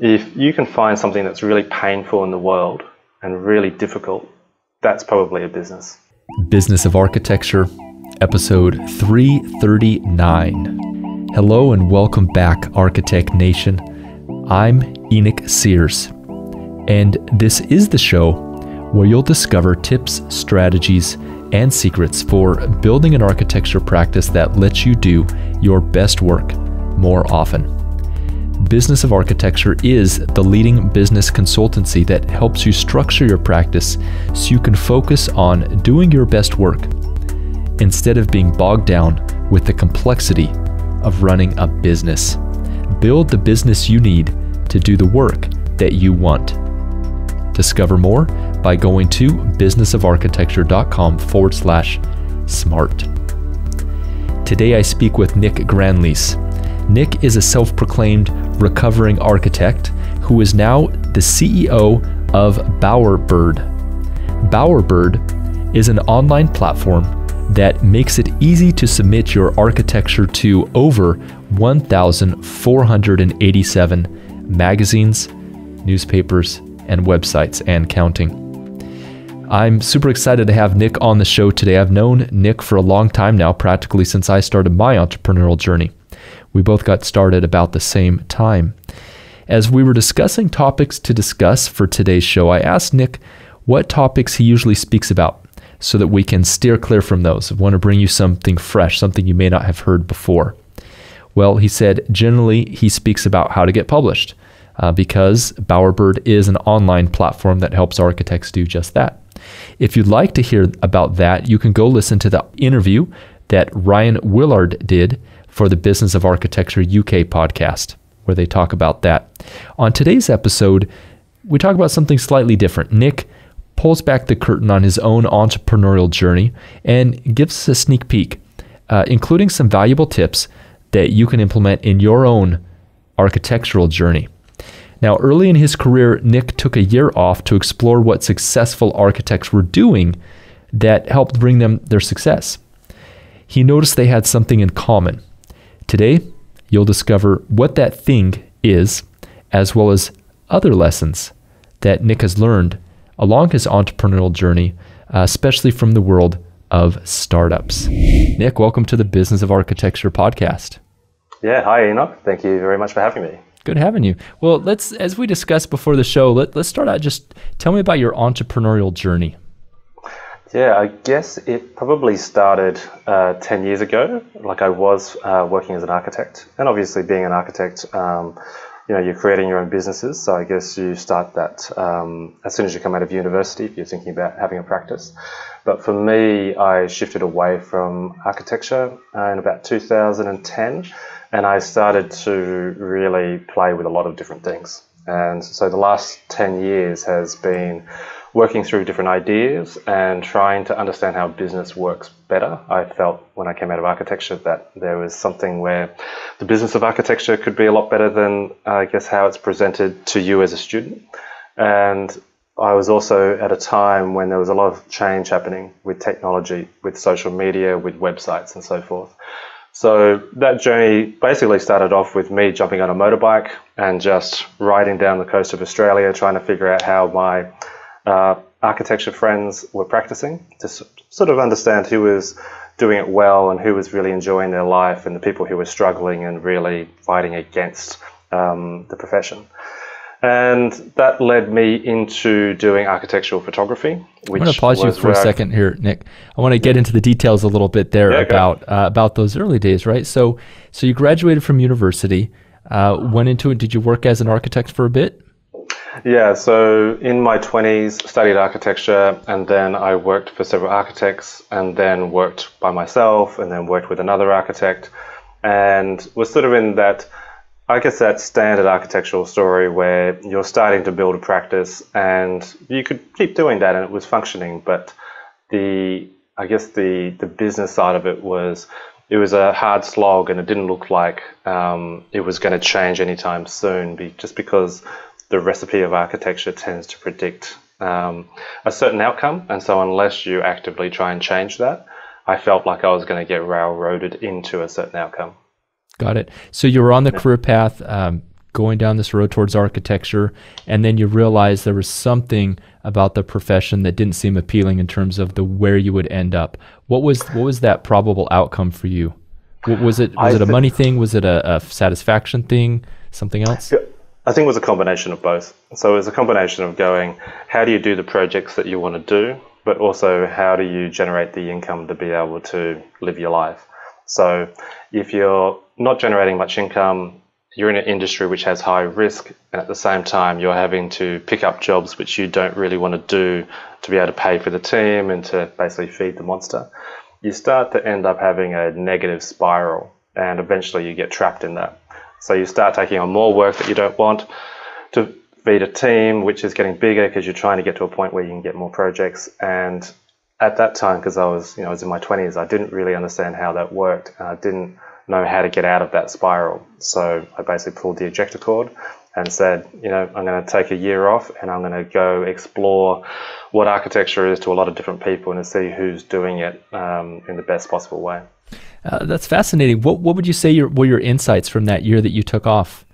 If you can find something that's really painful in the world and really difficult, that's probably a business. Business of Architecture, episode 339. Hello and welcome back, Architect Nation. I'm Enoch Sears, and this is the show where you'll discover tips, strategies, and secrets for building an architecture practice that lets you do your best work more often. Business of Architecture is the leading business consultancy that helps you structure your practice so you can focus on doing your best work instead of being bogged down with the complexity of running a business. Build the business you need to do the work that you want. Discover more by going to businessofarchitecture.com forward slash smart. Today I speak with Nic Granleese. Nic is a self proclaimed recovering architect who is now the CEO of Bowerbird. Bowerbird is an online platform that makes it easy to submit your architecture to over 1,487 magazines, newspapers, and websites and counting. I'm super excited to have Nic on the show today. I've known Nic for a long time now, practically since I started my entrepreneurial journey. We both got started about the same time. As we were discussing topics to discuss for today's show, I asked Nic what topics he usually speaks about so that we can steer clear from those. I want to bring you something fresh, something you may not have heard before. Well, he said generally he speaks about how to get published uh, because Bowerbird is an online platform that helps architects do just that. If you'd like to hear about that, you can go listen to the interview that Ryan Willard did for the Business of Architecture UK podcast, where they talk about that. On today's episode, we talk about something slightly different. Nic pulls back the curtain on his own entrepreneurial journey and gives us a sneak peek, uh, including some valuable tips that you can implement in your own architectural journey. Now, early in his career, Nic took a year off to explore what successful architects were doing that helped bring them their success. He noticed they had something in common. Today, you'll discover what that thing is, as well as other lessons that Nic has learned along his entrepreneurial journey, uh, especially from the world of startups. Nic, welcome to the Business of Architecture podcast. Yeah, hi Enoch. Thank you very much for having me. Good having you. Well, let's as we discussed before the show, let, let's start out just tell me about your entrepreneurial journey. Yeah, I guess it probably started uh, 10 years ago. Like I was uh, working as an architect, and obviously being an architect, um, you know, you're creating your own businesses. So I guess you start that um, as soon as you come out of university if you're thinking about having a practice. But for me, I shifted away from architecture in about 2010 and I started to really play with a lot of different things. And so the last 10 years has been working through different ideas and trying to understand how business works better. I felt when I came out of architecture that there was something where the business of architecture could be a lot better than, I guess, how it's presented to you as a student. And I was also at a time when there was a lot of change happening with technology, with social media, with websites, and so forth. So that journey basically started off with me jumping on a motorbike and just riding down the coast of Australia, trying to figure out how my uh, architecture friends were practicing to sort of understand who was doing it well and who was really enjoying their life and the people who were struggling and really fighting against um, the profession. And that led me into doing architectural photography. Which I'm going to pause you for a second here, Nic. I want to get into the details a little bit there yeah, about uh, about those early days, right? So, so you graduated from university, uh, went into it. Did you work as an architect for a bit? Yeah, so in my 20s, studied architecture, and then I worked for several architects, and then worked by myself, and then worked with another architect, and was sort of in that I guess that standard architectural story where you're starting to build a practice and you could keep doing that and it was functioning, but the I guess the the business side of it was it was a hard slog and it didn't look like um, it was going to change anytime soon, be, just because the recipe of architecture tends to predict um, a certain outcome, and so unless you actively try and change that, I felt like I was going to get railroaded into a certain outcome. Got it. So you were on the career path, um, going down this road towards architecture, and then you realized there was something about the profession that didn't seem appealing in terms of the where you would end up. What was what was that probable outcome for you? Was it was I it a money thing? Was it a, a, satisfaction thing? Something else? I think it was a combination of both. So it was a combination of going, how do you do the projects that you want to do, but also how do you generate the income to be able to live your life. So if you're not generating much income, you're in an industry which has high risk, and at the same time, you're having to pick up jobs which you don't really want to do to be able to pay for the team and to basically feed the monster. You start to end up having a negative spiral, and eventually you get trapped in that. So you start taking on more work that you don't want to feed a team, which is getting bigger because you're trying to get to a point where you can get more projects. And at that time, because I was, you know, I was in my 20s, I didn't really understand how that worked. I didn't know how to get out of that spiral. So I basically pulled the ejector cord and said, you know, I'm going to take a year off and I'm going to go explore what architecture is to a lot of different people and to see who's doing it um, in the best possible way. Uh, that's fascinating. What what would you say your, were your insights from that year that you took off?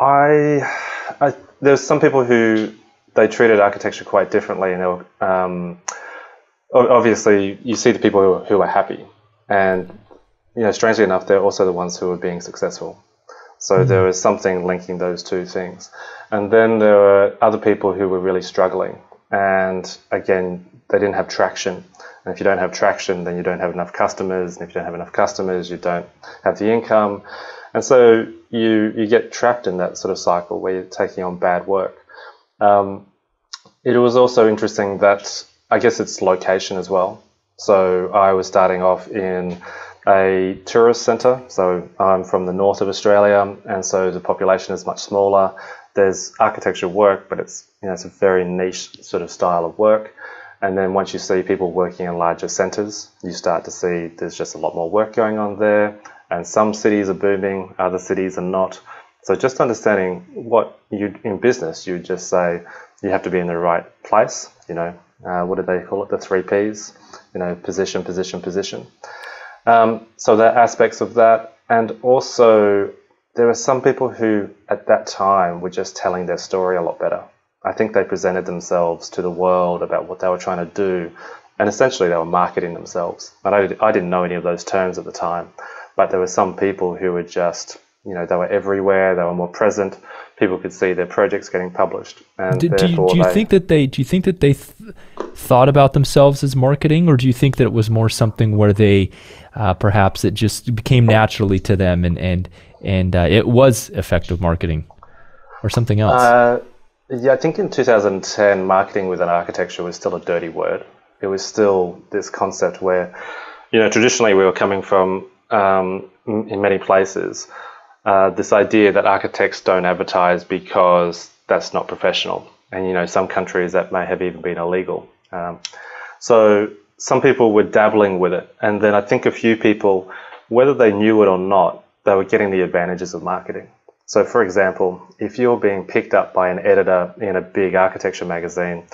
I, I there's some people who they treated architecture quite differently, and um, obviously you see the people who, who are happy, and you know, strangely enough, they're also the ones who are being successful. So mm-hmm. there was something linking those two things. And then there were other people who were really struggling. And again, they didn't have traction. And if you don't have traction, then you don't have enough customers. And if you don't have enough customers, you don't have the income. And so you, you get trapped in that sort of cycle where you're taking on bad work. Um, it was also interesting that I guess it's location as well. So I was starting off in a tourist centre. So I'm from the north of Australia, and so the population is much smaller. There's architecture work, but it's you know it's a very niche sort of style of work. And then once you see people working in larger centres, you start to see there's just a lot more work going on there. And some cities are booming, other cities are not. So just understanding what you in business, you just say you have to be in the right place. You know, uh, what do they call it? The three P's. You know, position, position, position. Um, so there are aspects of that, and also there are some people who at that time were just telling their story a lot better. I think they presented themselves to the world about what they were trying to do, and essentially they were marketing themselves. And I, I didn't know any of those terms at the time, but there were some people who were just, you know, they were everywhere, they were more present. People could see their projects getting published, and do, do you, do you they, think that they do you think that they th- thought about themselves as marketing, or do you think that it was more something where they uh, perhaps it just became naturally to them and and and uh, it was effective marketing, or something else? Uh, yeah, I think in 2010, marketing within architecture was still a dirty word. It was still this concept where, you know, traditionally we were coming from, um, in many places, uh, this idea that architects don't advertise because that's not professional. And, you know, some countries that may have even been illegal. Um, so some people were dabbling with it. And then I think a few people, whether they knew it or not, they were getting the advantages of marketing. So, for example, if you're being picked up by an editor in a big architecture magazine,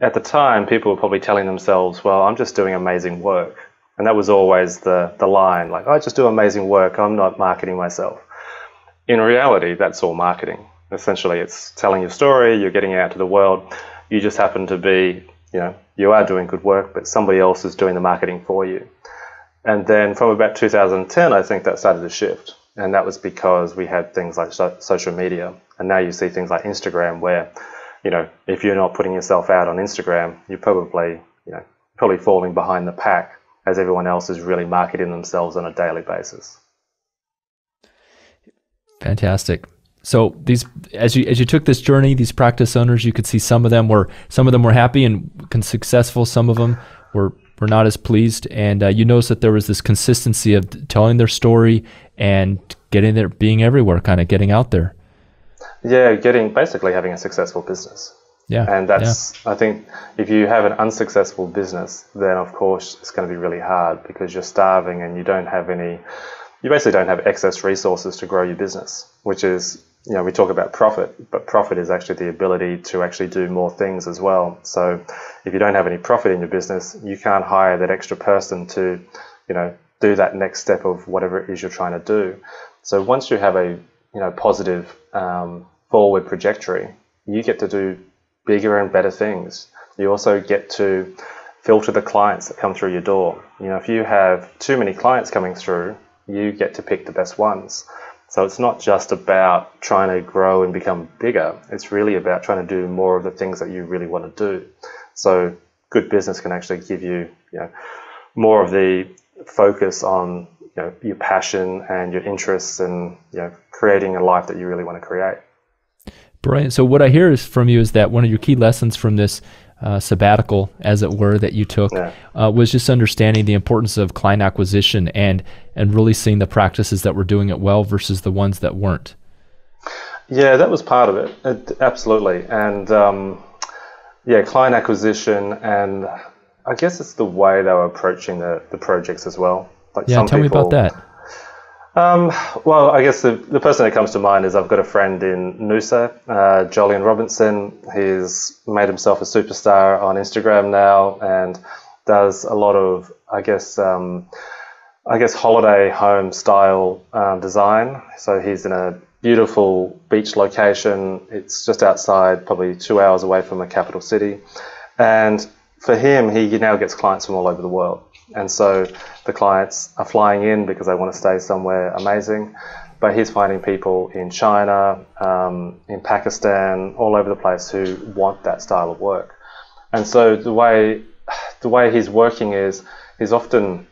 at the time, people were probably telling themselves, well, I'm just doing amazing work. And that was always the, the line, like, I just do amazing work, I'm not marketing myself. In reality, that's all marketing. Essentially, it's telling your story, you're getting out to the world. You just happen to be, you know, you are doing good work, but somebody else is doing the marketing for you. And then from about 2010, I think that started to shift. And that was because we had things like so- social media. And now you see things like Instagram where, you know, if you're not putting yourself out on Instagram, you're probably, you know, probably falling behind the pack as everyone else is really marketing themselves on a daily basis. Fantastic. So these, as you as you took this journey, these practice owners, you could see some of them were some of them were happy and successful. Some of them were were not as pleased, and uh, you notice that there was this consistency of telling their story and getting there, being everywhere, kind of getting out there. Yeah, getting basically having a successful business. Yeah, and that's yeah. I think if you have an unsuccessful business, then of course it's going to be really hard because you're starving and you don't have any. You basically don't have excess resources to grow your business, which is you know, we talk about profit, but profit is actually the ability to actually do more things as well. So if you don't have any profit in your business, you can't hire that extra person to, you know, do that next step of whatever it is you're trying to do. So once you have a you know positive um, forward trajectory, you get to do bigger and better things. You also get to filter the clients that come through your door. You know, if you have too many clients coming through, you get to pick the best ones. So it's not just about trying to grow and become bigger. It's really about trying to do more of the things that you really want to do. So good business can actually give you, you know, more of the focus on you know, your passion and your interests and you know, creating a life that you really want to create. Brilliant. So what I hear is from you is that one of your key lessons from this uh, sabbatical, as it were, that you took yeah. uh, was just understanding the importance of client acquisition and and really seeing the practices that were doing it well versus the ones that weren't. Yeah, that was part of it. it absolutely, and um, yeah, client acquisition, and I guess it's the way they were approaching the, the projects as well. Like yeah, tell people, me about that. Um, well, I guess the, the person that comes to mind is I've got a friend in Noosa, uh, Jolyon Robinson. He's made himself a superstar on Instagram now and does a lot of, I guess, um, I guess holiday home style um, design. So he's in a beautiful beach location. It's just outside, probably two hours away from the capital city, and for him, he now gets clients from all over the world. And so the clients are flying in because they want to stay somewhere amazing. But he's finding people in China, um, in Pakistan, all over the place who want that style of work. And so the way the way he's working is he's often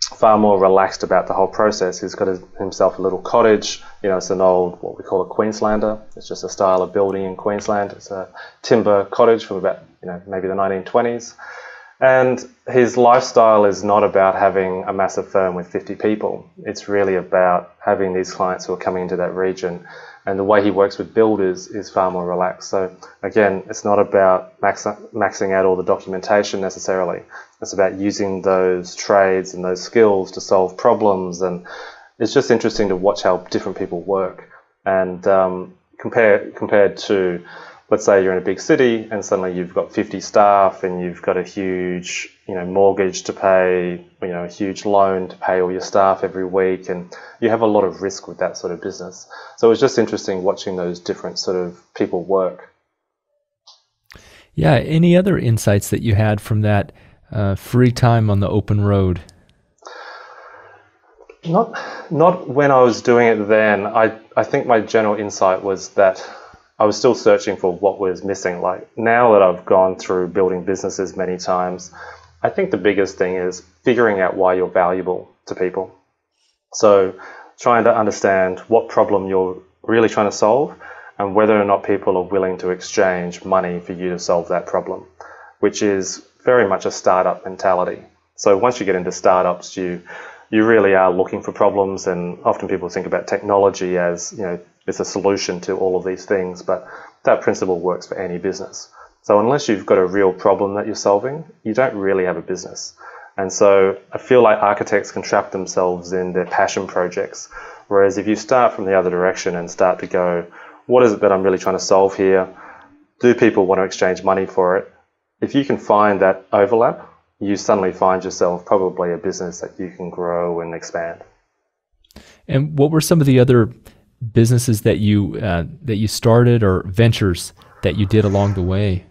far more relaxed about the whole process. He's got his, himself a little cottage. You know, it's an old what we call a Queenslander. It's just a style of building in Queensland. It's a timber cottage from about you know maybe the 1920s. And his lifestyle is not about having a massive firm with 50 people. It's really about having these clients who are coming into that region. And the way he works with builders is far more relaxed. So, again, it's not about max- maxing out all the documentation necessarily. It's about using those trades and those skills to solve problems. And it's just interesting to watch how different people work. And um, compare, compared to let's say you're in a big city and suddenly you've got 50 staff and you've got a huge you know mortgage to pay you know a huge loan to pay all your staff every week and you have a lot of risk with that sort of business. So it was just interesting watching those different sort of people work. Yeah. Any other insights that you had from that uh, free time on the open road? Not not when I was doing it then. I I think my general insight was that I was still searching for what was missing. Like now that I've gone through building businesses many times, I think the biggest thing is figuring out why you're valuable to people. So trying to understand what problem you're really trying to solve and whether or not people are willing to exchange money for you to solve that problem, which is very much a startup mentality. So once you get into startups, you you really are looking for problems and often people think about technology as, you know, it's a solution to all of these things, but that principle works for any business. So unless you've got a real problem that you're solving, you don't really have a business. And so I feel like architects can trap themselves in their passion projects. Whereas if you start from the other direction and start to go, what is it that I'm really trying to solve here? Do people want to exchange money for it? If you can find that overlap, you suddenly find yourself probably a business that you can grow and expand. And what were some of the other businesses that you uh, that you started or ventures that you did along the way?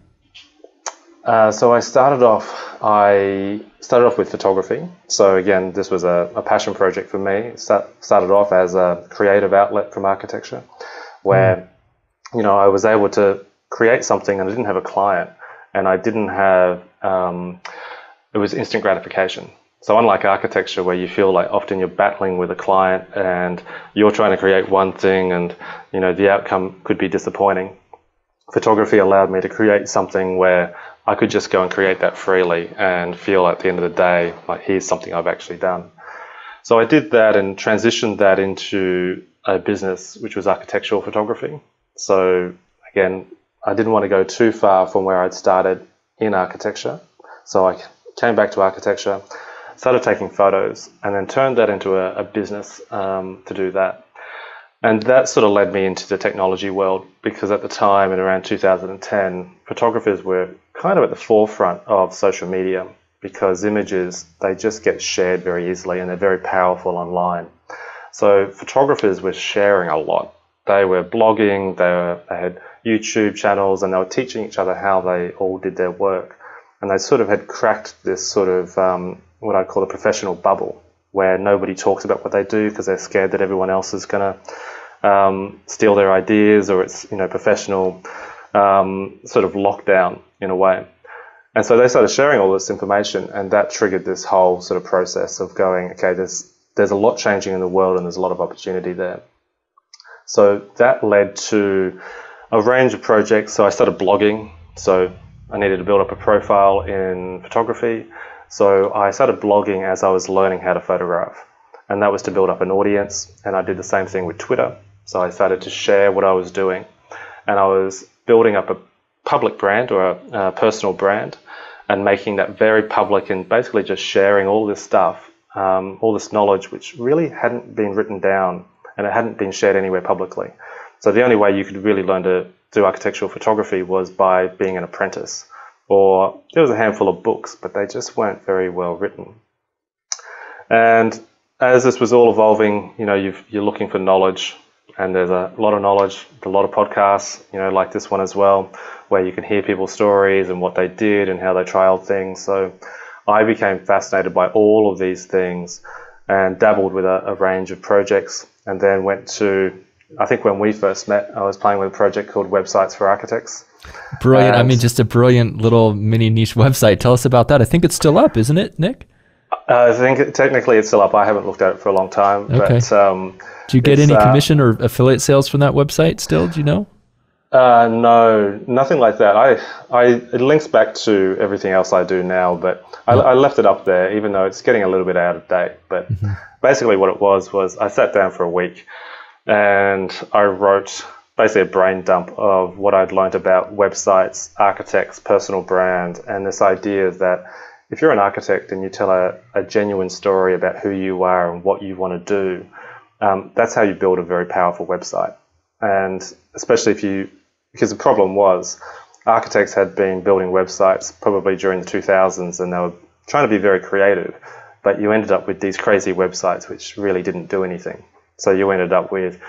Uh, so I started off. I started off with photography. So again, this was a, a passion project for me. Start, started off as a creative outlet from architecture, where mm. you know I was able to create something and I didn't have a client, and I didn't have. Um, it was instant gratification. So unlike architecture, where you feel like often you're battling with a client and you're trying to create one thing, and you know the outcome could be disappointing. Photography allowed me to create something where I could just go and create that freely and feel at the end of the day like here's something I've actually done. So I did that and transitioned that into a business which was architectural photography. So again, I didn't want to go too far from where I'd started in architecture. So I came back to architecture started taking photos, and then turned that into a, a business um, to do that. And that sort of led me into the technology world because at the time, in around 2010, photographers were kind of at the forefront of social media because images, they just get shared very easily and they're very powerful online. So photographers were sharing a lot. They were blogging, they, were, they had YouTube channels, and they were teaching each other how they all did their work. And they sort of had cracked this sort of um, what I'd call a professional bubble where nobody talks about what they do because they're scared that everyone else is going to um, steal their ideas or it's you know professional um, sort of lockdown in a way. And so they started sharing all this information, and that triggered this whole sort of process of going, okay, there's there's a lot changing in the world, and there's a lot of opportunity there. So that led to a range of projects. So I started blogging. So I needed to build up a profile in photography. So I started blogging as I was learning how to photograph, and that was to build up an audience. And I did the same thing with Twitter. So I started to share what I was doing, and I was building up a public brand or a, a personal brand and making that very public and basically just sharing all this stuff, um, all this knowledge, which really hadn't been written down and it hadn't been shared anywhere publicly. So the only way you could really learn to do architectural photography was by being an apprentice. Or there was a handful of books, but they just weren't very well written. And as this was all evolving, you know, you are looking for knowledge, and there's a lot of knowledge, a lot of podcasts, you know, like this one as well, where you can hear people's stories and what they did and how they trialed things. So I became fascinated by all of these things and dabbled with a, a range of projects and then went to I think when we first met, I was playing with a project called Websites for Architects. Brilliant. And I mean, just a brilliant little mini niche website. Tell us about that. I think it's still up, isn't it, Nic? Uh, I think technically it's still up. I haven't looked at it for a long time. Okay. But, um, Do you get any uh, commission or affiliate sales from that website still? Do you know? Uh, no, nothing like that. I, I, it links back to everything else I do now, but I, I left it up there, even though it's getting a little bit out of date. But mm-hmm. basically, what it was was I sat down for a week, and I wrote basically a brain dump of what I'd learned about websites, architects, personal brand, and this idea that if you're an architect and you tell a, a genuine story about who you are and what you want to do, um, that's how you build a very powerful website. And especially if you because the problem was architects had been building websites probably during the 2000s and they were trying to be very creative, but you ended up with these crazy websites which really didn't do anything. So you ended up with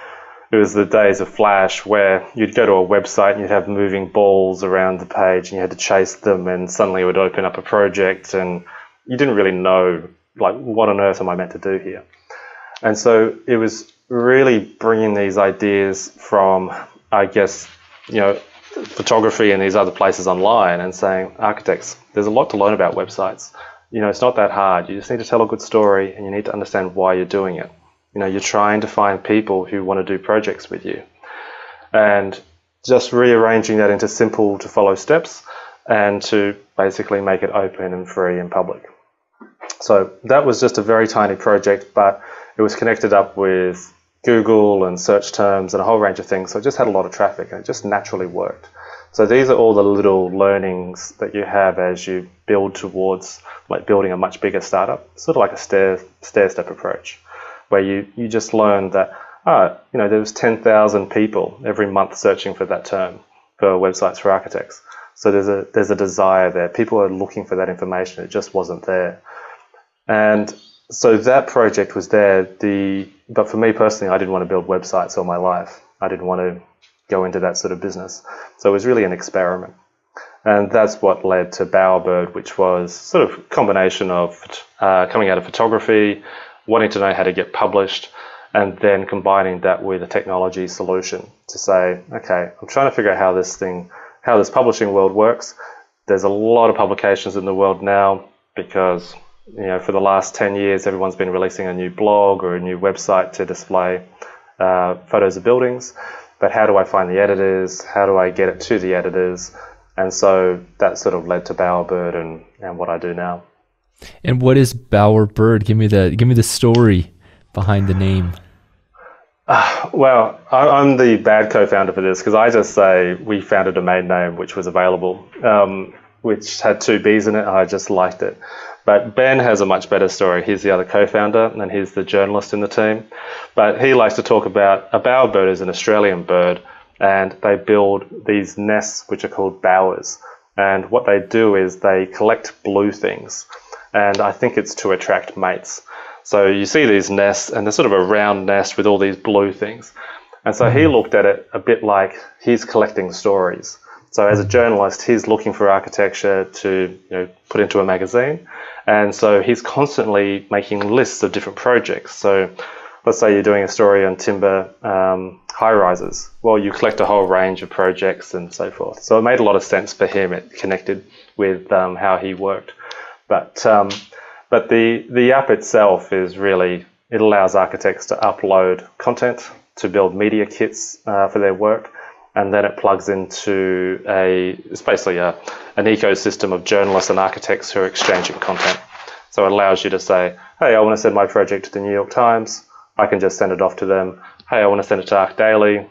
it was the days of Flash where you'd go to a website and you'd have moving balls around the page and you had to chase them and suddenly it would open up a project and you didn't really know like what on earth am I meant to do here. And so it was really bringing these ideas from I guess you know, photography and these other places online and saying, architects, there's a lot to learn about websites. You know, it's not that hard. You just need to tell a good story and you need to understand why you're doing it. You know, you're trying to find people who want to do projects with you. And just rearranging that into simple to follow steps and to basically make it open and free and public. So that was just a very tiny project, but it was connected up with Google and search terms and a whole range of things. So it just had a lot of traffic and it just naturally worked. So these are all the little learnings that you have as you build towards like building a much bigger startup, sort of like a stair stair step approach, where you, you just learn that ah, you know, there was 10,000 people every month searching for that term for websites for architects. So there's a there's a desire there. People are looking for that information. It just wasn't there. And so that project was there. The but for me personally, I didn't want to build websites all my life. I didn't want to go into that sort of business. So it was really an experiment, and that's what led to Bowerbird, which was sort of a combination of uh, coming out of photography, wanting to know how to get published, and then combining that with a technology solution to say, okay, I'm trying to figure out how this thing, how this publishing world works. There's a lot of publications in the world now because you know, for the last 10 years, everyone's been releasing a new blog or a new website to display uh, photos of buildings. But how do I find the editors? How do I get it to the editors? And so that sort of led to Bowerbird and, and what I do now. And what is Bowerbird? Give me the give me the story behind the name. Uh, well, I, am the bad co-founder for this because I just say we found a domain name which was available, um, which had two B's in it. I just liked it. But Ben has a much better story. He's the other co-founder and he's the journalist in the team. But he likes to talk about a bowerbird is an Australian bird and they build these nests which are called bowers. And what they do is they collect blue things. And I think it's to attract mates. So you see these nests and they're sort of a round nest with all these blue things. And so he looked at it a bit like he's collecting stories. So as a journalist, he's looking for architecture to you know, put into a magazine. And so he's constantly making lists of different projects. So let's say you're doing a story on timber um, high rises. Well, you collect a whole range of projects and so forth. So it made a lot of sense for him. It connected with um, how he worked. But um, but the the app itself is really it allows architects to upload content to build media kits uh, for their work, and then it plugs into a it's basically a an ecosystem of journalists and architects who are exchanging content. So it allows you to say, hey, I want to send my project to the New York Times. I can just send it off to them. Hey, I want to send it to ArchDaily,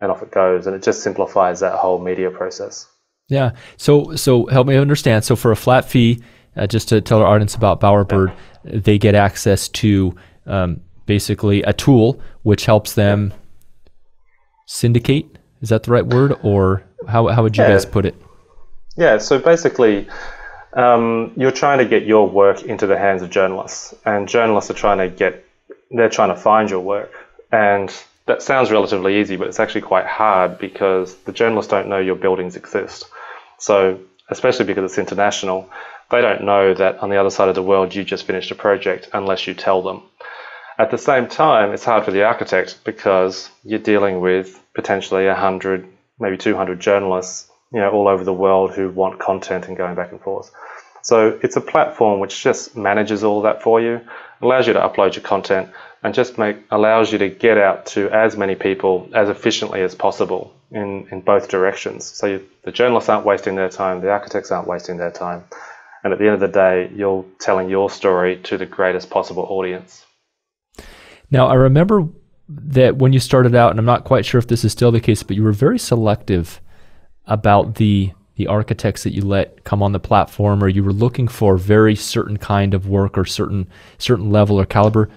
and off it goes. And it just simplifies that whole media process. Yeah. So so help me understand. So for a flat fee, uh, just to tell our audience about Bowerbird, they get access to um, basically a tool which helps them syndicate. Is that the right word, or how how would you yeah. guys put it? Yeah. So basically. Um, you're trying to get your work into the hands of journalists, and journalists are trying to get, they're trying to find your work. And that sounds relatively easy, but it's actually quite hard because the journalists don't know your buildings exist. So, especially because it's international, they don't know that on the other side of the world you just finished a project unless you tell them. At the same time, it's hard for the architect because you're dealing with potentially 100, maybe 200 journalists, you know, all over the world who want content and going back and forth. So it's a platform which just manages all that for you, allows you to upload your content, and just make allows you to get out to as many people as efficiently as possible in, in both directions. So you, the journalists aren't wasting their time, the architects aren't wasting their time, and at the end of the day, you're telling your story to the greatest possible audience. Now, I remember that when you started out, and I'm not quite sure if this is still the case, but you were very selective about the the architects that you let come on the platform, or you were looking for very certain kind of work or certain certain level or caliber.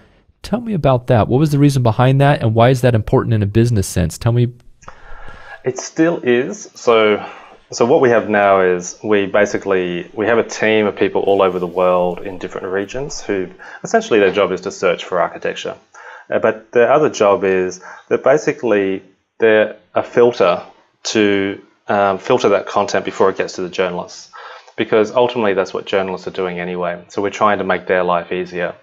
Tell me about that. What was the reason behind that, and why is that important in a business sense? Tell me. It still is. So, so what we have now is we basically we have a team of people all over the world in different regions who essentially their job is to search for architecture. Uh, but their other job is that basically they're a filter to um, filter that content before it gets to the journalists. Because ultimately, that's what journalists are doing anyway. So we're trying to make their life easier.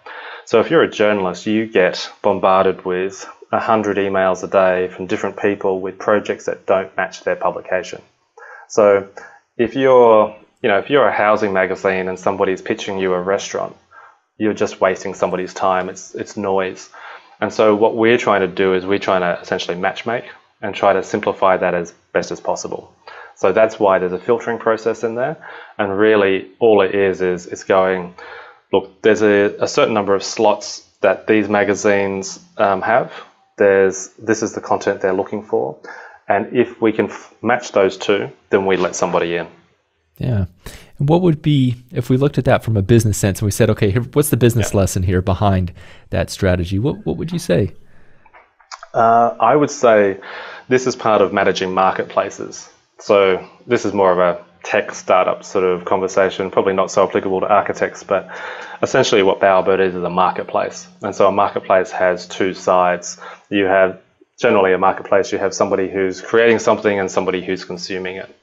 So if you're a journalist, you get bombarded with 100 emails a day from different people with projects that don't match their publication. So if you're, you know, if you're a housing magazine and somebody's pitching you a restaurant, you're just wasting somebody's time. It's it's noise. And so what we're trying to do is we're trying to essentially matchmake and try to simplify that as best as possible. So that's why there's a filtering process in there. And really all it is is it's going, look, there's a, a certain number of slots that these magazines um, have. There's this is the content they're looking for, and if we can f- match those two, then we let somebody in. Yeah. And what would be if we looked at that from a business sense and we said, okay, here, what's the business yeah. lesson here behind that strategy? What what would you say? Uh, I would say this is part of managing marketplaces. So this is more of a tech startup sort of conversation, probably not so applicable to architects, but essentially what Bowerbird is is a marketplace. And so a marketplace has two sides. You have generally a marketplace, you have somebody who's creating something and somebody who's consuming it.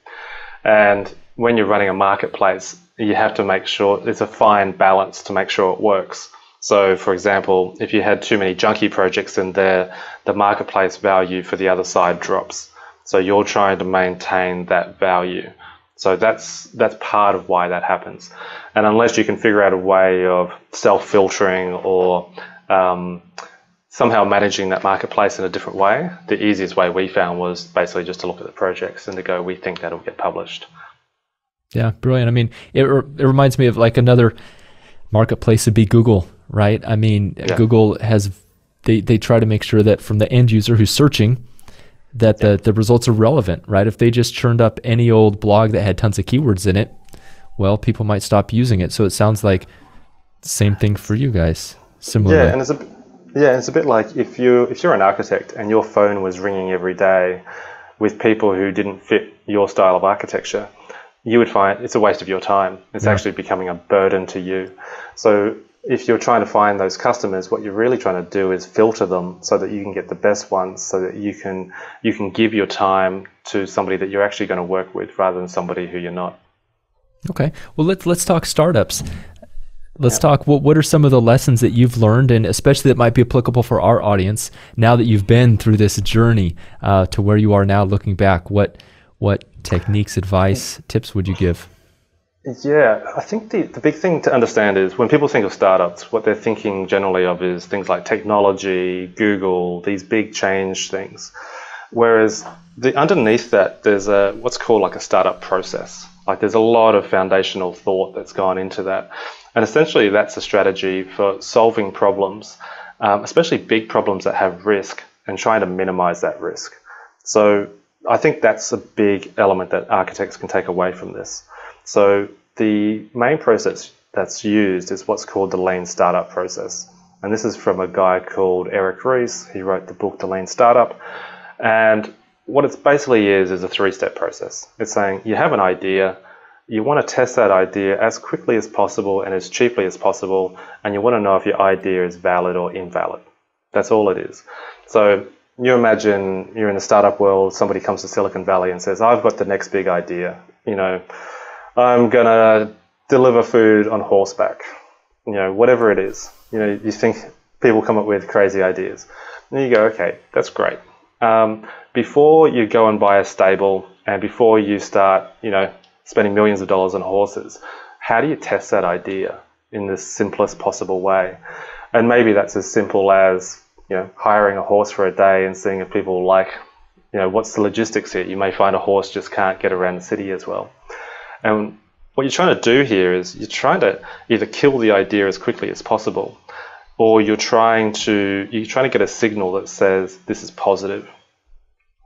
And when you're running a marketplace, you have to make sure it's a fine balance to make sure it works. So, for example, if you had too many junky projects in there, the marketplace value for the other side drops. So you're trying to maintain that value. So that's that's part of why that happens. And unless you can figure out a way of self-filtering or um, somehow managing that marketplace in a different way, the easiest way we found was basically just to look at the projects and to go, we think that'll get published. Yeah, brilliant. I mean, it, it reminds me of like another marketplace would be Google, right? I mean, yeah. Google has they they try to make sure that from the end user who's searching, that the, the results are relevant, right? If they just churned up any old blog that had tons of keywords in it, well, people might stop using it. So it sounds like same thing for you guys. Similar. Yeah, and it's a yeah, it's a bit like if you if you're an architect and your phone was ringing every day with people who didn't fit your style of architecture, you would find it's a waste of your time. It's yeah. actually becoming a burden to you. So if you're trying to find those customers, what you're really trying to do is filter them so that you can get the best ones, so that you can you can give your time to somebody that you're actually going to work with rather than somebody who you're not. Okay. Well, let's let's talk startups. Let's talk. What what are some of the lessons that you've learned, and especially that might be applicable for our audience now that you've been through this journey uh, to where you are now, looking back. What what techniques, advice, tips would you give? Yeah, I think the, the big thing to understand is when people think of startups, what they're thinking generally of is things like technology, Google, these big change things. Whereas the, underneath that, there's a what's called like a startup process. Like there's a lot of foundational thought that's gone into that. And essentially, that's a strategy for solving problems, um, especially big problems that have risk, and trying to minimize that risk. So I think that's a big element that architects can take away from this. So the main process that's used is what's called the lean startup process. And this is from a guy called Eric Ries. He wrote the book The Lean Startup. And what it basically is is a three-step process. It's saying you have an idea, you want to test that idea as quickly as possible and as cheaply as possible, and you want to know if your idea is valid or invalid. That's all it is. So you imagine you're in the startup world, somebody comes to Silicon Valley and says, I've got the next big idea. You know, I'm gonna deliver food on horseback. You know, whatever it is. You know, you think people come up with crazy ideas. And you go, okay, that's great. Um, before you go and buy a stable and before you start, you know, spending millions of dollars on horses, how do you test that idea in the simplest possible way? And maybe that's as simple as, you know, hiring a horse for a day and seeing if people like, you know, what's the logistics here? You may find a horse just can't get around the city as well. And what you're trying to do here is you're trying to either kill the idea as quickly as possible, or you're trying to you're trying to get a signal that says this is positive.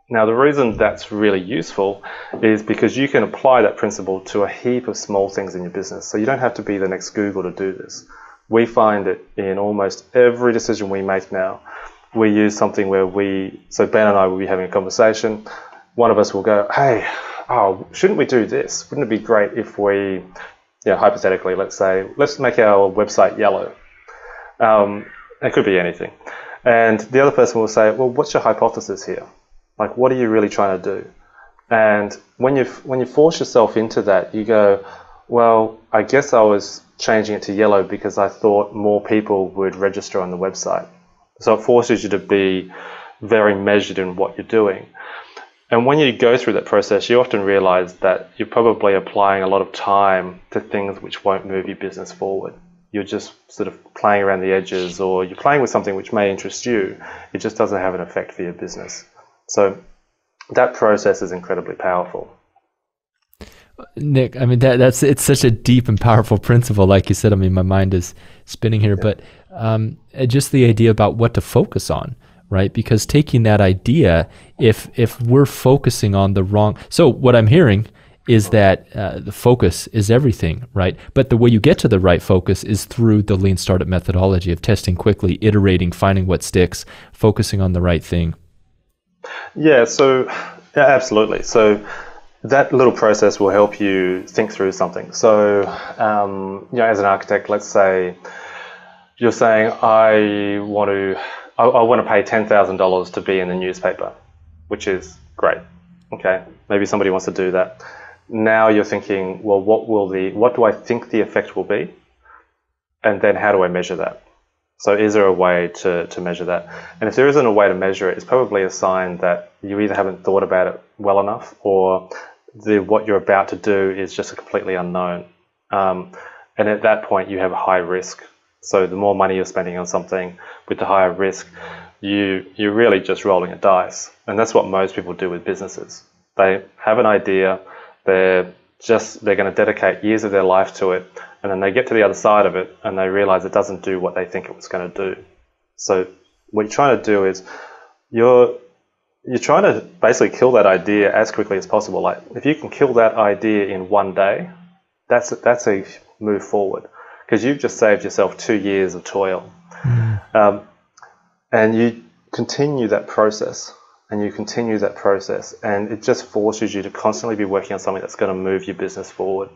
Now, the reason that's really useful is because you can apply that principle to a heap of small things in your business. So you don't have to be the next Google to do this. We find it in almost every decision we make now. We use something where we, so Ben and I will be having a conversation. One of us will go, hey, oh, shouldn't we do this? Wouldn't it be great if we, you know, hypothetically, let's say, let's make our website yellow. Um, it could be anything. And the other person will say, well, what's your hypothesis here? Like, what are you really trying to do? And when you when you force yourself into that, you go, well, I guess I was changing it to yellow because I thought more people would register on the website. So it forces you to be very measured in what you're doing. And when you go through that process, you often realize that you're probably applying a lot of time to things which won't move your business forward. You're just sort of playing around the edges, or you're playing with something which may interest you. It just doesn't have an effect for your business. So that process is incredibly powerful. Nic, I mean that that's it's such a deep and powerful principle. Like you said, I mean my mind is spinning here, yeah. but um, just the idea about what to focus on right because taking that idea if if we're focusing on the wrong so what i'm hearing is that uh, the focus is everything right but the way you get to the right focus is through the lean startup methodology of testing quickly iterating finding what sticks focusing on the right thing yeah so yeah, absolutely so that little process will help you think through something so um, you know as an architect let's say you're saying i want to I, I want to pay $10,000 to be in the newspaper, which is great. Okay, maybe somebody wants to do that. Now you're thinking, well, what will the, what do I think the effect will be? And then how do I measure that? So is there a way to, to measure that? And if there isn't a way to measure it, it's probably a sign that you either haven't thought about it well enough or the, what you're about to do is just a completely unknown. Um, and at that point, you have a high risk so the more money you're spending on something with the higher risk, you you're really just rolling a dice. And that's what most people do with businesses. They have an idea, they're just they're going to dedicate years of their life to it, and then they get to the other side of it and they realize it doesn't do what they think it was going to do. So what you're trying to do is you're you're trying to basically kill that idea as quickly as possible. Like if you can kill that idea in one day, that's that's a move forward because you've just saved yourself two years of toil. Mm. Um, and you continue that process and you continue that process, and it just forces you to constantly be working on something that's going to move your business forward.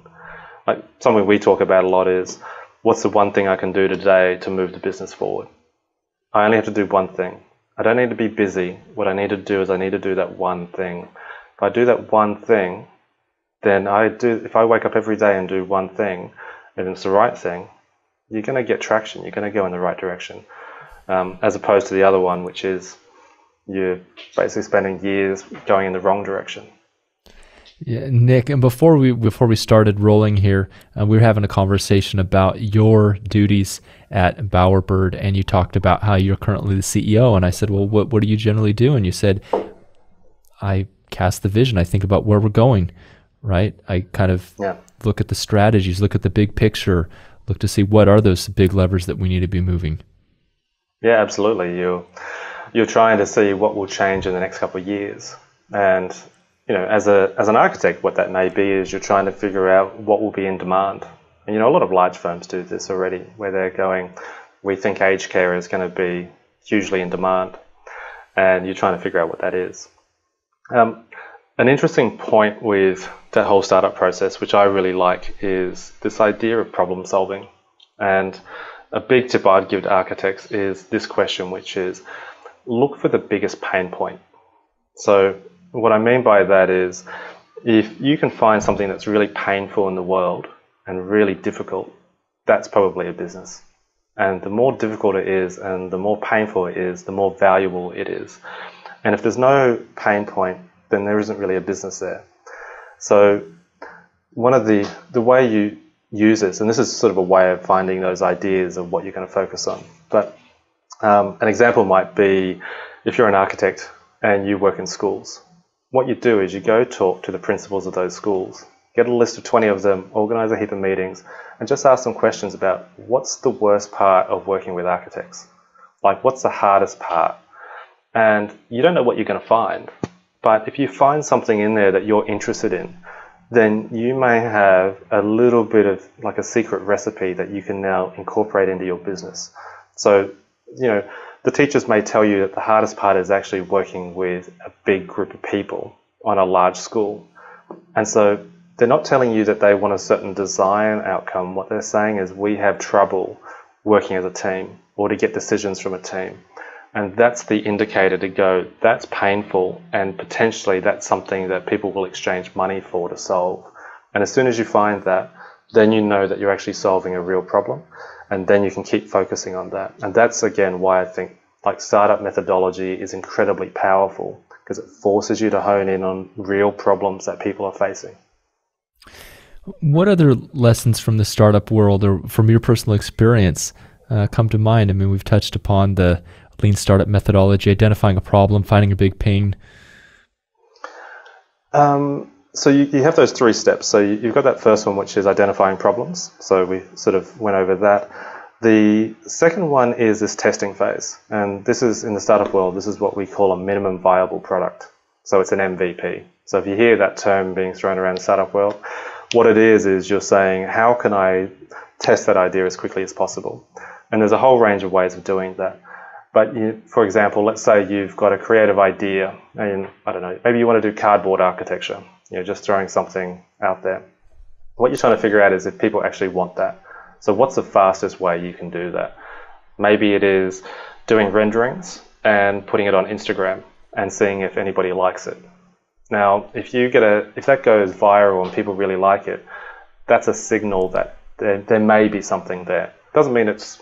Like something we talk about a lot is what's the one thing I can do today to move the business forward? I only have to do one thing. I don't need to be busy. What I need to do is I need to do that one thing. If I do that one thing, then I do. If I wake up every day and do one thing, and it's the right thing, you're going to get traction. You're going to go in the right direction, um, as opposed to the other one, which is you're basically spending years going in the wrong direction. Yeah, Nic, and before we before we started rolling here, uh, we were having a conversation about your duties at Bowerbird, and you talked about how you're currently the CEO. And I said, "Well, what what do you generally do?" And you said, "I cast the vision. I think about where we're going, right? I kind of yeah. look at the strategies, look at the big picture, look to see what are those big levers that we need to be moving." Yeah, absolutely. You you're trying to see what will change in the next couple of years, and you know, as a as an architect, what that may be is you're trying to figure out what will be in demand. And you know, a lot of large firms do this already, where they're going, we think aged care is going to be hugely in demand, and you're trying to figure out what that is. Um, an interesting point with that whole startup process, which I really like, is this idea of problem solving. And a big tip I'd give to architects is this question, which is look for the biggest pain point. So what I mean by that is if you can find something that's really painful in the world and really difficult, that's probably a business. And the more difficult it is and the more painful it is, the more valuable it is. And if there's no pain point, then there isn't really a business there. So one of the the way you use this, and this is sort of a way of finding those ideas of what you're going to focus on. But um, an example might be if you're an architect and you work in schools what you do is you go talk to the principals of those schools, get a list of 20 of them, organize a heap of meetings, and just ask them questions about what's the worst part of working with architects? Like, what's the hardest part? And you don't know what you're going to find. But if you find something in there that you're interested in, then you may have a little bit of like a secret recipe that you can now incorporate into your business. So, you know, the teachers may tell you that the hardest part is actually working with a big group of people on a large school. And so they're not telling you that they want a certain design outcome. What they're saying is we have trouble working as a team or to get decisions from a team. And that's the indicator to go, that's painful, and potentially that's something that people will exchange money for to solve. And as soon as you find that, then you know that you're actually solving a real problem and then you can keep focusing on that. And that's again why I think like startup methodology is incredibly powerful because it forces you to hone in on real problems that people are facing. What other lessons from the startup world or from your personal experience uh, come to mind? I mean, we've touched upon the lean startup methodology, identifying a problem, finding a big pain. Um, so you, you have those three steps. So you, you've got that first one, which is identifying problems. So we sort of went over that. The second one is this testing phase. And this is in the startup world, this is what we call a minimum viable product. So it's an MVP. So if you hear that term being thrown around the startup world, what it is is you're saying, how can I test that idea as quickly as possible? And there's a whole range of ways of doing that. But you, for example, let's say you've got a creative idea, and I don't know, maybe you want to do cardboard architecture you know, just throwing something out there. What you're trying to figure out is if people actually want that. So what's the fastest way you can do that? Maybe it is doing renderings and putting it on Instagram and seeing if anybody likes it. Now, if you get a if that goes viral and people really like it, that's a signal that there, there may be something there. Doesn't mean it's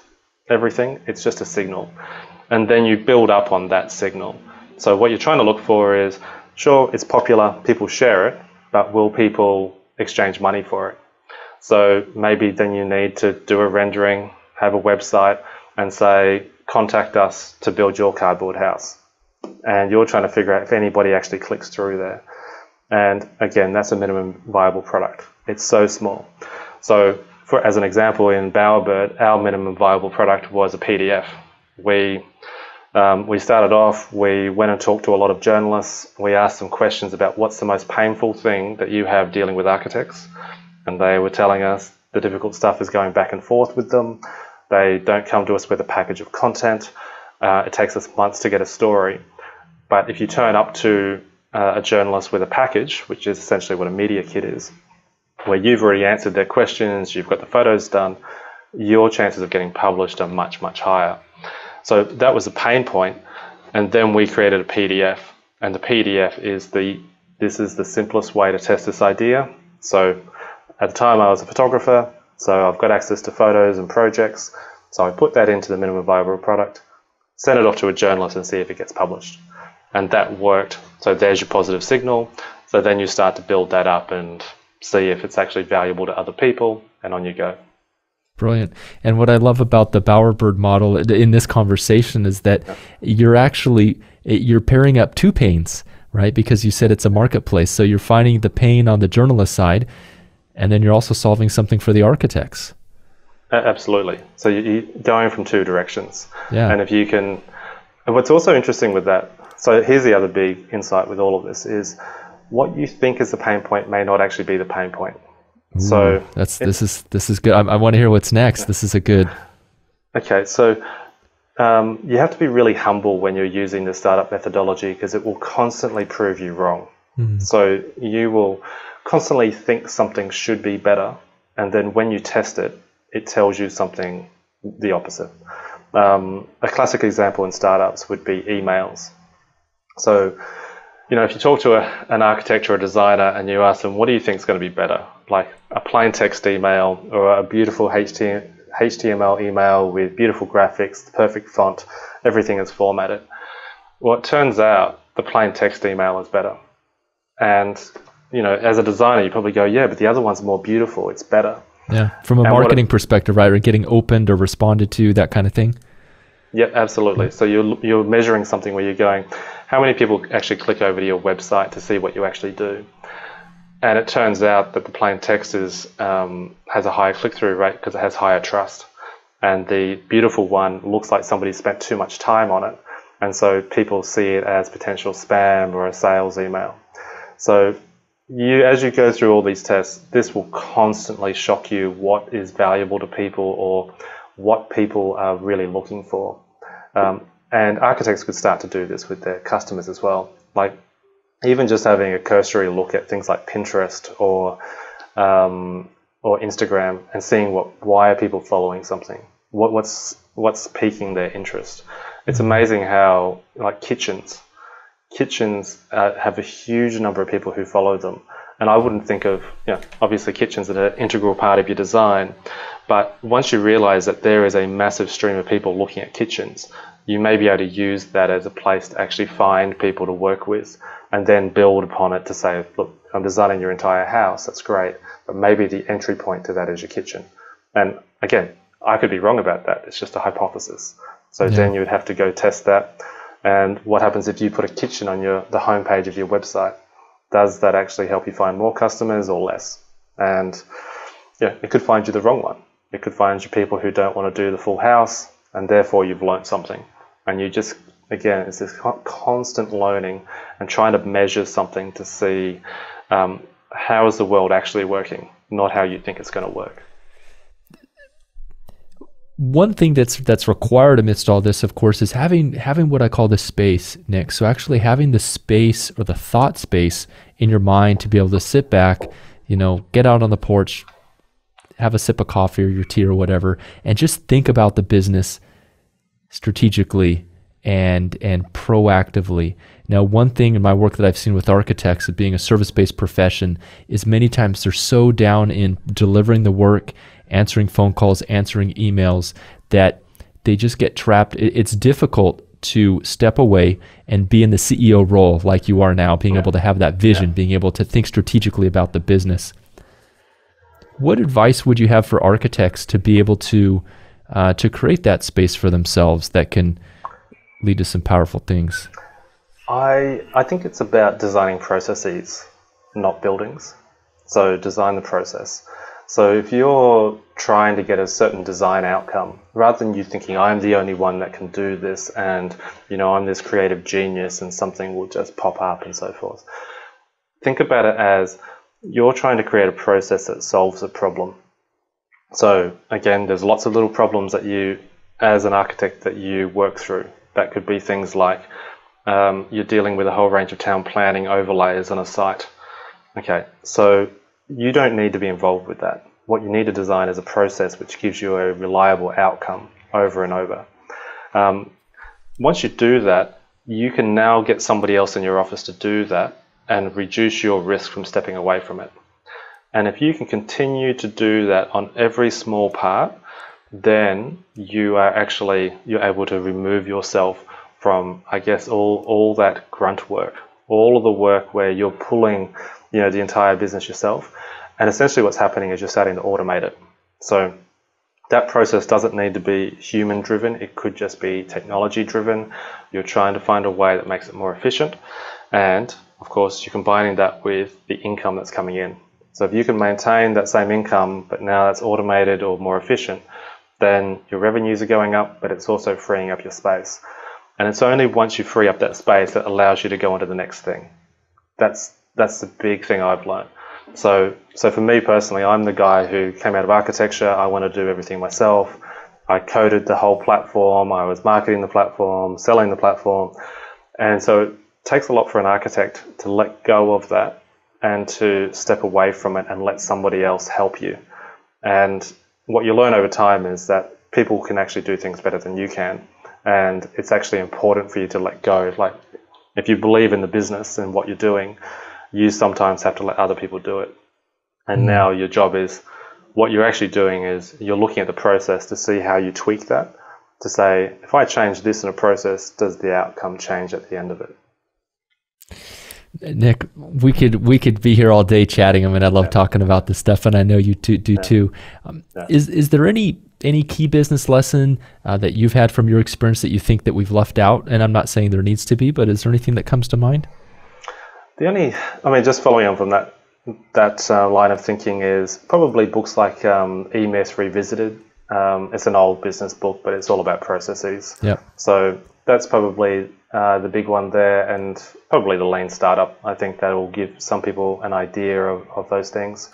everything, it's just a signal. And then you build up on that signal. So what you're trying to look for is sure, it's popular, people share it, but will people exchange money for it? So maybe then you need to do a rendering, have a website, and say, contact us to build your cardboard house. And you're trying to figure out if anybody actually clicks through there. And again, that's a minimum viable product. It's so small. So, for as an example, in Bowerbird, our minimum viable product was a PDF. We um, we started off, we went and talked to a lot of journalists. We asked them questions about what's the most painful thing that you have dealing with architects. And they were telling us the difficult stuff is going back and forth with them. They don't come to us with a package of content. Uh, it takes us months to get a story. But if you turn up to uh, a journalist with a package, which is essentially what a media kit is, where you've already answered their questions, you've got the photos done, your chances of getting published are much, much higher. So that was a pain point, and then we created a PDF, and the PDF is the this is the simplest way to test this idea. So at the time I was a photographer, so I've got access to photos and projects. So I put that into the minimum viable product, send it off to a journalist and see if it gets published. And that worked. So there's your positive signal. So then you start to build that up and see if it's actually valuable to other people, and on you go. Brilliant. And what I love about the Bowerbird model in this conversation is that you're actually you're pairing up two pains, right? Because you said it's a marketplace, so you're finding the pain on the journalist side, and then you're also solving something for the architects. Absolutely. So you're going from two directions. Yeah. And if you can, and what's also interesting with that, so here's the other big insight with all of this is what you think is the pain point may not actually be the pain point. Ooh, so that's this is this is good. I, I want to hear what's next. This is a good. Okay, so um, you have to be really humble when you're using the startup methodology because it will constantly prove you wrong. Mm. So you will constantly think something should be better, and then when you test it, it tells you something the opposite. Um, a classic example in startups would be emails. So, you know, if you talk to a, an architect or a designer and you ask them, what do you think is going to be better? Like a plain text email or a beautiful HTML, email with beautiful graphics, the perfect font, everything is formatted. Well, it turns out the plain text email is better. And, you know, as a designer, you probably go, yeah, but the other one's more beautiful, it's better. Yeah, from a and marketing it, perspective, right? Or getting opened or responded to, that kind of thing. Yeah, absolutely. So you're you're measuring something where you're going, how many people actually click over to your website to see what you actually do, and it turns out that the plain text is um, has a higher click through rate because it has higher trust, and the beautiful one looks like somebody spent too much time on it, and so people see it as potential spam or a sales email. So you as you go through all these tests, this will constantly shock you what is valuable to people or what people are really looking for. Um, and architects could start to do this with their customers as well. Like even just having a cursory look at things like Pinterest or um, or Instagram and seeing what why are people following something, what, what's what's piquing their interest. It's amazing how like kitchens kitchens uh, have a huge number of people who follow them. And I wouldn't think of, you know, obviously kitchens are an integral part of your design. But once you realize that there is a massive stream of people looking at kitchens, you may be able to use that as a place to actually find people to work with and then build upon it to say, look, I'm designing your entire house, that's great, but maybe the entry point to that is your kitchen. And again, I could be wrong about that. It's just a hypothesis. So yeah. then you would have to go test that and what happens if you put a kitchen on your the homepage of your website? Does that actually help you find more customers or less? And yeah, it could find you the wrong one. It could find you people who don't want to do the full house, and therefore you've learnt something. And you just again, it's this constant learning and trying to measure something to see um, how is the world actually working, not how you think it's going to work one thing that's that's required amidst all this, of course, is having having what I call the space, Nic. So actually having the space or the thought space in your mind to be able to sit back, you know, get out on the porch, have a sip of coffee or your tea or whatever, and just think about the business strategically and and proactively. Now, one thing in my work that I've seen with architects, of being a service-based profession, is many times they're so down in delivering the work answering phone calls, answering emails, that they just get trapped. It's difficult to step away and be in the CEO role like you are now, being able to have that vision, yeah. being able to think strategically about the business. What advice would you have for architects to be able to uh, to create that space for themselves that can lead to some powerful things? I I think it's about designing processes, not buildings. So design the process. So if you're trying to get a certain design outcome, rather than you thinking I'm the only one that can do this and you know I'm this creative genius and something will just pop up and so forth. Think about it as you're trying to create a process that solves a problem. So again, there's lots of little problems that you as an architect that you work through. That could be things like um, you're dealing with a whole range of town planning overlays on a site. Okay, so you don't need to be involved with that. What you need to design is a process which gives you a reliable outcome over and over. Um, once you do that, you can now get somebody else in your office to do that and reduce your risk from stepping away from it. And if you can continue to do that on every small part, then you are actually you're able to remove yourself from I guess all all that grunt work, all of the work where you're pulling you know the entire business yourself. And essentially what's happening is you're starting to automate it. So that process doesn't need to be human driven, it could just be technology driven. You're trying to find a way that makes it more efficient. And of course, you're combining that with the income that's coming in. So if you can maintain that same income, but now that's automated or more efficient, then your revenues are going up, but it's also freeing up your space. And it's only once you free up that space that allows you to go on to the next thing. That's that's the big thing I've learned. So so for me personally, I'm the guy who came out of architecture. I want to do everything myself. I coded the whole platform. I was marketing the platform, selling the platform, and so it takes a lot for an architect to let go of that and to step away from it and let somebody else help you. And what you learn over time is that people can actually do things better than you can. And it's actually important for you to let go. Like, if you believe in the business and what you're doing, you sometimes have to let other people do it. And mm. now your job is what you're actually doing is you're looking at the process to see how you tweak that to say, if I change this in a process, does the outcome change at the end of it? Nic, we could we could be here all day chatting. I mean, I love yeah. talking about this stuff, and I know you do, do yeah. too. Um, yeah. Is is there any any key business lesson uh, that you've had from your experience that you think that we've left out? And I'm not saying there needs to be, but is there anything that comes to mind? The only, I mean, just following on from that that uh, line of thinking is probably books like um, E-Myth Revisited. Um, it's an old business book, but it's all about processes. Yeah. So that's probably uh, the big one there, and probably the lean startup. I think that will give some people an idea of, of those things.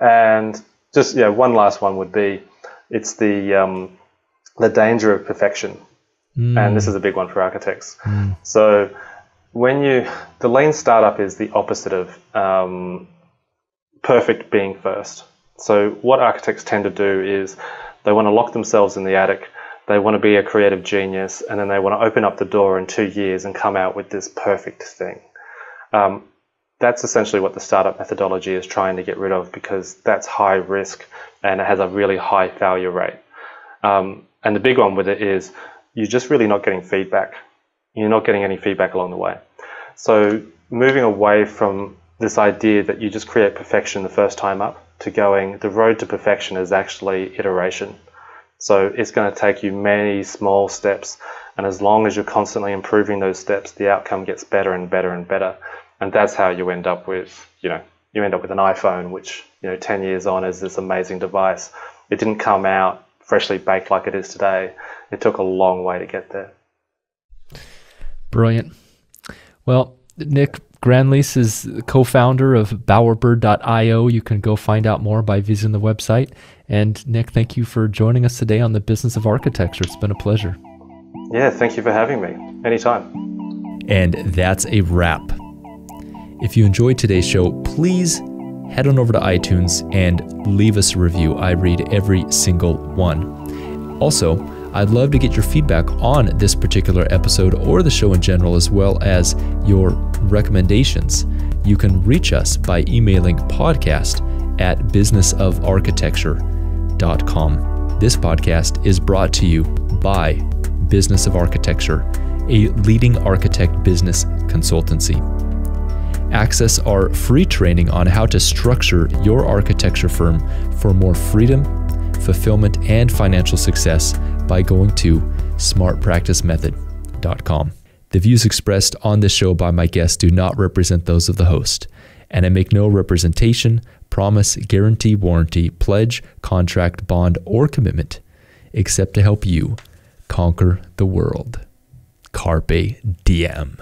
And just yeah, one last one would be it's the um, the danger of perfection, mm. and this is a big one for architects. Mm. So when you the lean startup is the opposite of um, perfect being first. So what architects tend to do is they want to lock themselves in the attic they want to be a creative genius and then they want to open up the door in two years and come out with this perfect thing. Um, that's essentially what the startup methodology is trying to get rid of because that's high risk and it has a really high failure rate. Um, and the big one with it is you're just really not getting feedback. You're not getting any feedback along the way. So moving away from this idea that you just create perfection the first time up to going the road to perfection is actually iteration. So it's going to take you many small steps. And as long as you're constantly improving those steps, the outcome gets better and better and better. And that's how you end up with, you know, you end up with an iPhone, which, you know, 10 years on is this amazing device. It didn't come out freshly baked like it is today. It took a long way to get there. Brilliant. Well, Nic, Granleese is co-founder of bowerbird.io. You can go find out more by visiting the website. And Nic, thank you for joining us today on the business of architecture. It's been a pleasure. Yeah, thank you for having me. Anytime. And that's a wrap. If you enjoyed today's show, please head on over to iTunes and leave us a review. I read every single one. Also, I'd love to get your feedback on this particular episode or the show in general, as well as your recommendations. You can reach us by emailing podcast at businessofarchitecture.com. This podcast is brought to you by Business of Architecture, a leading architect business consultancy. Access our free training on how to structure your architecture firm for more freedom, fulfillment, and financial success by going to smartpracticemethod.com. The views expressed on this show by my guests do not represent those of the host, and I make no representation, promise, guarantee, warranty, pledge, contract, bond, or commitment except to help you conquer the world. Carpe diem.